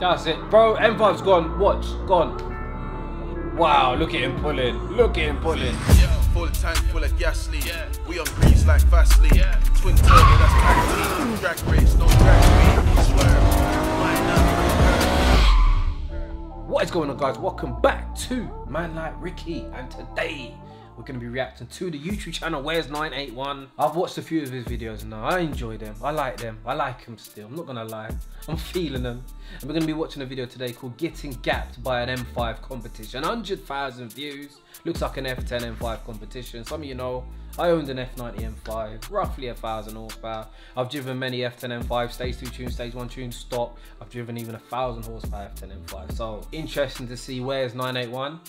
That's it. Bro, M5's gone. Watch. Gone. Wow, look at him pulling. Look at him pulling. Yeah, full tank full of gas leak. Yeah. We on grease like Vaseline. Yeah. Twin turbo, that's tag team. Drag race, no drag queen. What is going on guys? Welcome back to Man Like Ricky and today we're going to be reacting to the YouTube channel Where's 981. I've watched a few of his videos now. I enjoy them. I like them. I like them still. I'm not going to lie. I'm feeling them. And we're going to be watching a video today called Getting Gapped by an M5 competition. 100,000 views. Looks like an F10 M5 competition. Some of you know I owned an F90 M5, roughly a thousand horsepower. I've driven many F10 M5, stage 2 tune, stage 1 tune, stock. I've driven even a thousand horsepower F10 M5. So interesting to see where's 981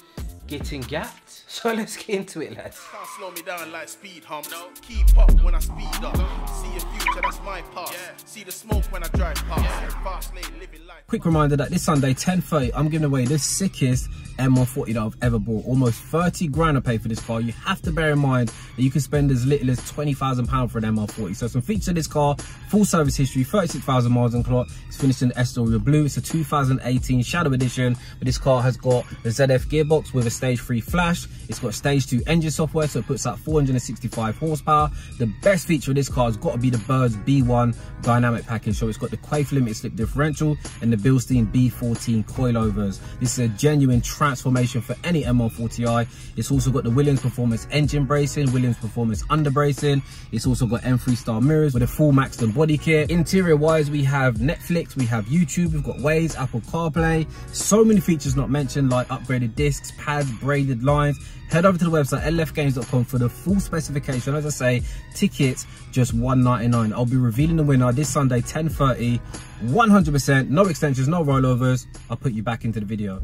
getting gapped. So let's get into it, lads. Can't slow me down like speed humps. No. Keep up when I speed up. See your future, that's my path. Yeah. See the smoke when I drive past. Yeah. Fast lane, living life. Quick reminder that this Sunday, 10.30, I'm giving away the sickest M140 that I've ever bought. Almost 30 grand to pay for this car. You have to bear in mind that you can spend as little as £20,000 for an M140. So some features of this car, full service history, 36,000 miles on clock. It's finished in Estoril Blue. It's a 2018 Shadow Edition, but this car has got a ZF gearbox with a stage 3 flash. It's got stage 2 engine software, so it puts out 465 horsepower. The best feature of this car has got to be the Bird's B1 dynamic package. So it's got the Quaife limited slip differential and the Bilstein B14 coilovers. This is a genuine transformation for any M140i. It's also got the Williams Performance engine bracing, Williams Performance under bracing. It's also got M3 star mirrors with a full Maxton body kit. Interior wise, we have Netflix, we have YouTube, we've got Waze, Apple CarPlay. So many features not mentioned like upgraded discs, pads, braided lines. Head over to the website llfgames.com for the full specification. As I say, tickets just 199 I'll be revealing the winner this Sunday 10:30. 100%, no extensions, no rollovers. I'll put you back into the video.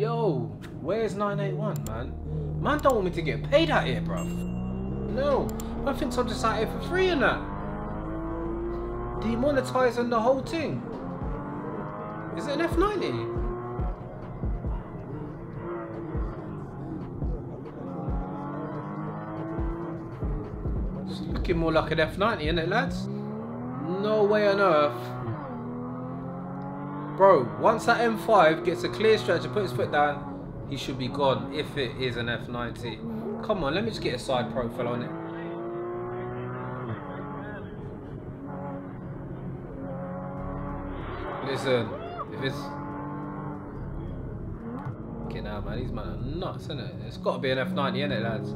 Yo, where's 981, man? Man don't want me to get paid out here, bruv. No, I think I'm just out here for free and that. Demonetizing the whole thing. Is it an F90? It's looking more like an F90, isn't it, lads? No way on earth. Bro, once that M5 gets a clear stretch and puts his foot down, he should be gone if it is an F90. Come on, let me just get a side profile on it. Listen, if it's... Okay now, man, these men are nuts, isn't it? It's got to be an F90, isn't it, lads?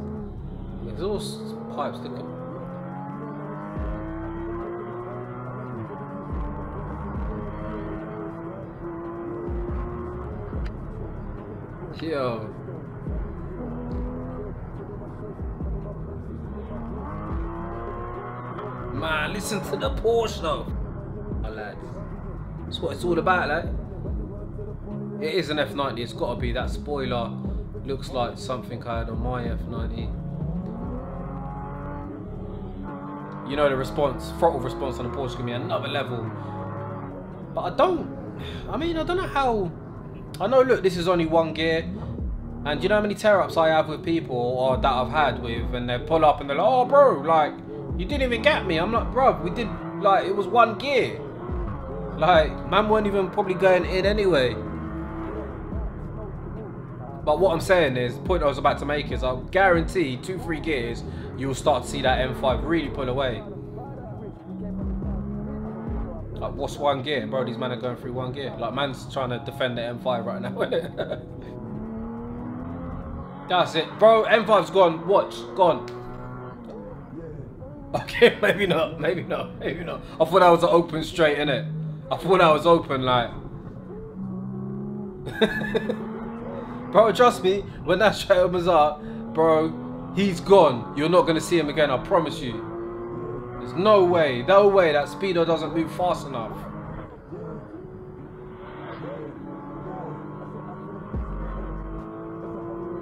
Exhaust pipes looking... Yo. Man, listen to the Porsche though. Lads. That's what it's all about, like. It is an F90, it's got to be. That spoiler looks like something I had on my F90. You know the response, throttle response on the Porsche can be another level. But I don't, I mean, I don't know how I know, look, this is only one gear. And you know how many tear-ups I have with people or that I've had with and they pull up and they're like, oh bro, like, you didn't even get me. I'm like, bro, we did, like, it was one gear. Like, man weren't even probably going in anyway. But what I'm saying is, the point I was about to make is I guarantee two, three gears, you'll start to see that M5 really pull away. Like, what's one gear? Bro, these men are going through one gear. Like, man's trying to defend the M5 right now. That's it. Bro, M5's gone. Watch. Gone. Okay, maybe not. Maybe not. Maybe not. I thought I was open straight, innit? I thought I was open, like... bro, trust me, when that straight opens up, bro, he's gone. You're not going to see him again, I promise you. There's no way, no way that Speedo doesn't move fast enough.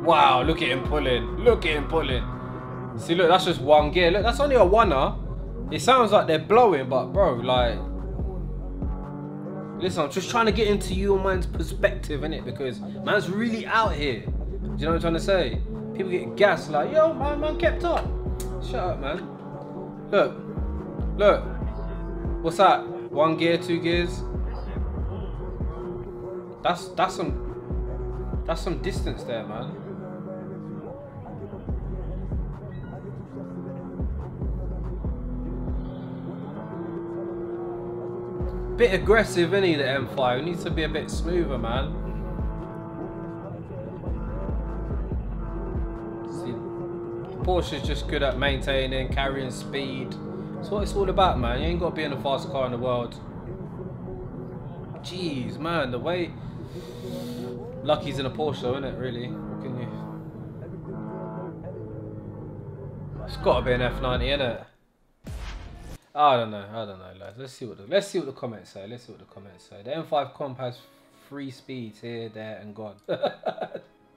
Wow, look at him pulling. Look at him pulling. See, look, that's just one gear. Look, that's only a oneer. It sounds like they're blowing, but bro, like... Listen, I'm just trying to get into your man's perspective, innit? Because man's really out here. Do you know what I'm trying to say? People get gas like, yo, my man kept up. Shut up, man. Look, Look. What's that? One gear, two gears? That's that's some that's some distance there, man. Bit aggressive, isn't he, the M5? He needs to be a bit smoother, man. See, Porsche's just good at maintaining, carrying speed. That's what it's all about, man. You ain't got to be in the fastest car in the world. Jeez, man, the way... Lucky's in a Porsche, though, isn't it, really? What can you... It's got to be an F90, isn't it? I don't know. I don't know, lads. Let's see what the let's see what the comments say. Let's see what the comments say. The M5 comp has three speeds here, there, and gone. Yeah,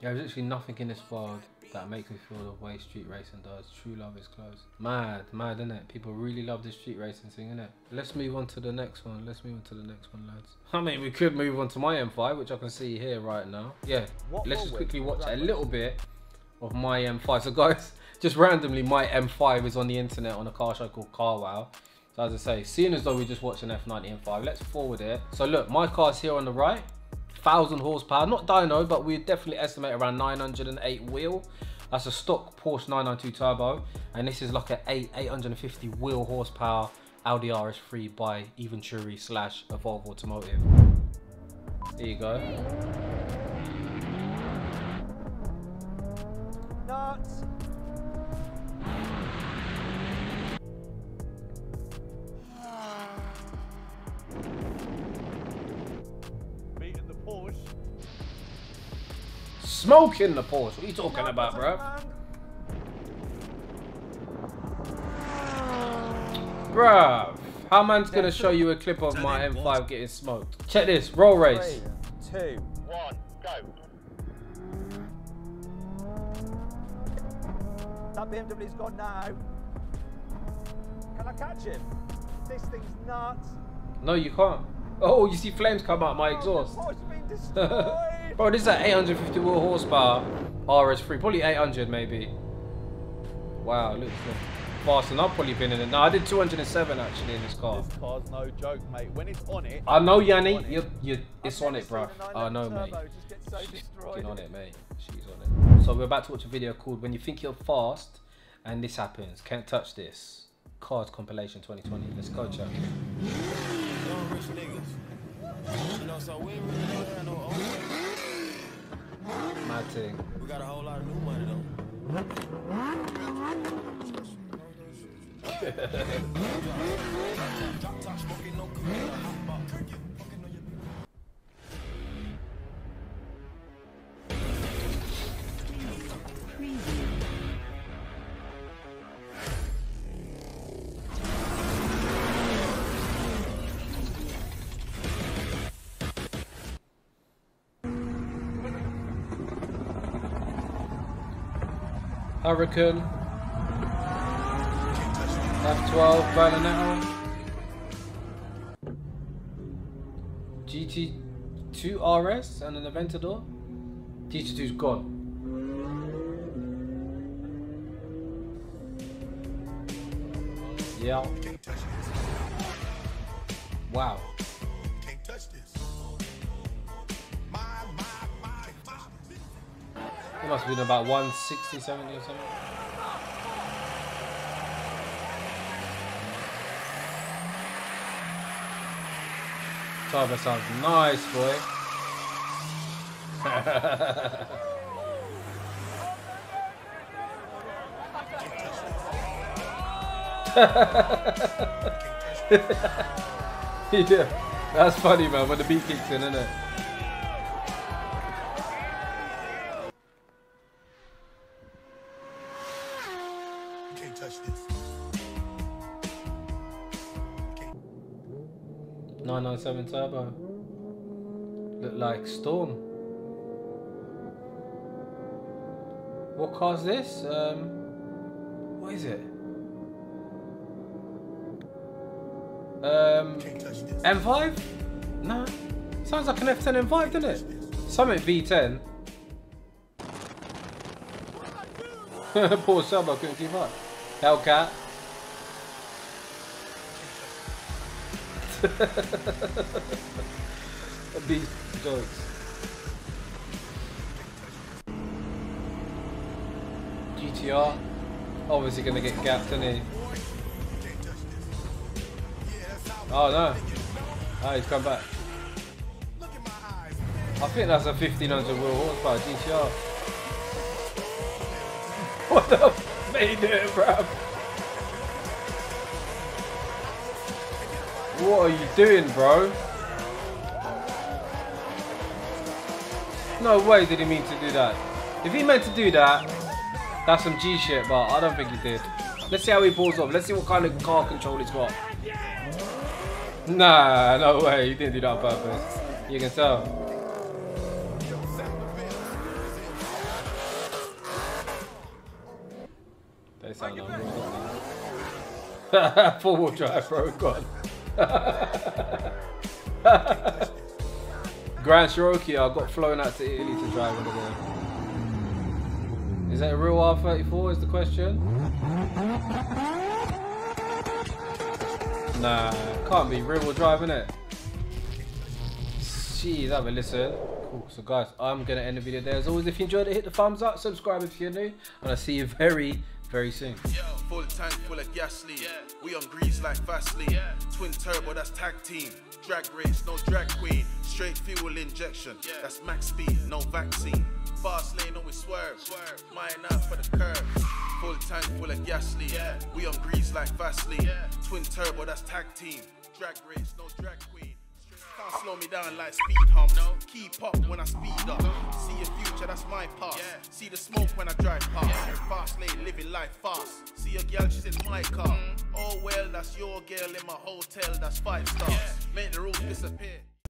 There's actually nothing in this world that makes me feel the way street racing does. True love is close. Mad, mad, isn't it? People really love the street racing thing, isn't it? Let's move on to the next one. Let's move on to the next one, lads. I mean, we could move on to my M5, which I can see here right now. Yeah, let's just quickly watch a little bit of my M5. So, guys, just randomly, my M5 is on the internet on a car show called CarWow. So as I say, seeing as though we just watched an F90 M5, let's forward it. So look, my car's here on the right, 1000 horsepower, not dyno, but we definitely estimate around 908 wheel. That's a stock Porsche 992 turbo, and this is like an 8 850 wheel horsepower Audi RS3 by Eventuri slash Evolve Automotive. There you go. Smoking the Porsche. What are you talking about, bro? Bruh. How man's gonna show you a clip of my M5 getting smoked? Check this, roll race. Three, two, one, go. That BMW's gone now. Can I catch him? This thing's nuts. No, you can't. Oh, you see flames come out my oh, exhaust. Oh, the Porsche's been destroyed. Bro, this is an 850 wheel horsepower RS3, probably 800 maybe. Wow, look, look. fast and I've probably been in it. No, I did 207 actually in this car. This car's no joke, mate. When it's on it. I know, Yanni, on you, it, you, it's I've on it, bro. seen a I know, 911 mate. get so She's on it, mate. She's on it. So we're about to watch a video called "When You Think You're Fast and This Happens." Can't touch this. Cars compilation 2020. Let's go, chat. Young rich niggas. You know, Mad thing. We got a whole lot of new money though. Huracán. F12 Berlinetta. GT2 RS and an Aventador. GT2's gone. Yeah. Wow. It must have been about 160, 70 or something. Turbo sounds nice, boy. yeah, that's funny, man. When the beat kicks in, isn't it? Can't touch this. Can't 997 turbo. Look like Storm. What car's this? Um, what is it? Um, Can't touch this. M5? No. Sounds like an F10 M5, doesn't it? Summit V10. Poor I couldn't keep up. Hellcat. These dogs. GTR. Obviously gonna get gapped, isn't he? Oh no. Oh, he's come back. I think that's a 1500 wheel horsepower GTR. What the bruv? What are you doing, bro? No way did he mean to do that. If he meant to do that, that's some G shit, but I don't think he did. Let's see how he pulls off. Let's see what kind of car control he's got. Nah, no way. He didn't do that on purpose. You can tell. They sound unreal? Four wheel drive, bro. Go on. Grand Cherokee, I got flown out to Italy to drive one of them. Is that a real R34 is the question? Nah, can't be wheel drive, innit? Jeez, have a listen. Cool, so guys, I'm gonna end the video there. As always, if you enjoyed it, hit the thumbs up, subscribe if you're new, and I'll see you very, very soon. Full tank full of gasoline. We on grease like Vaseline. Twin turbo, that's tag team. Drag race, no drag queen. Straight fuel injection. That's max speed, no vaccine. Fast lane, always swerve. swerve. Mine out for the curve. Full tank full of gasoline. We on grease like Vaseline. Twin turbo, that's tag team. Drag race, no drag queen. Can't slow me down like speed humps. Keep up when I speed up. See your future, that's my past. See the smoke when I drive past. Fast lane, living life fast. See a girl, she's in my car. Mm-hmm. Oh well, that's your girl in my hotel, that's five stars. Make the rules disappear.